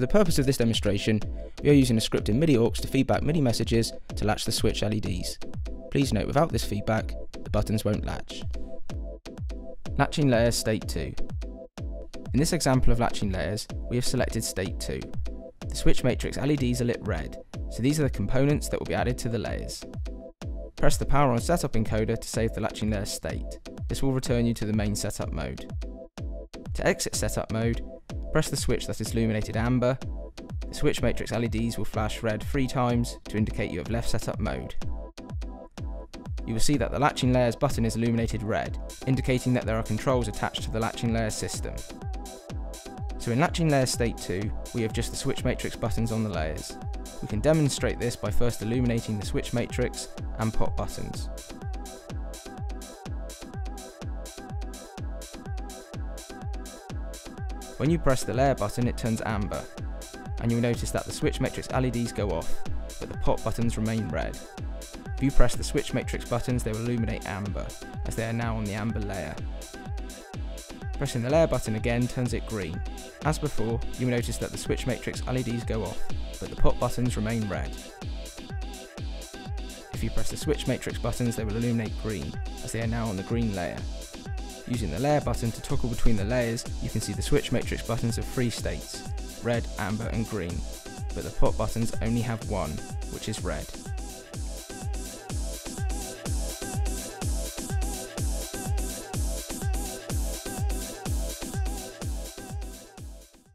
For the purpose of this demonstration, we are using a script in MIDI-OX to feedback MIDI messages to latch the switch LEDs. Please note without this feedback, the buttons won't latch. Latching layer state 2. In this example of latching layers, we have selected state 2. The switch matrix LEDs are lit red, so these are the components that will be added to the layers. Press the power on setup encoder to save the latching layer state. This will return you to the main setup mode. To exit setup mode, press the switch that is illuminated amber. The switch matrix LEDs will flash red three times to indicate you have left setup mode. You will see that the latching layers button is illuminated red, indicating that there are controls attached to the latching layer system. So in latching layer state 2, we have just the switch matrix buttons on the layers. We can demonstrate this by first illuminating the switch matrix and pot buttons. When you press the layer button it turns amber, and you'll notice that the switch matrix LEDs go off, but the pot buttons remain red. If you press the switch matrix buttons they will illuminate amber, as they are now on the amber layer. Pressing the layer button again turns it green. As before, you will notice that the switch matrix LEDs go off, but the pot buttons remain red. If you press the switch matrix buttons they will illuminate green, as they are now on the green layer. Using the layer button to toggle between the layers, you can see the switch matrix buttons have three states, red, amber and green, but the pot buttons only have one, which is red.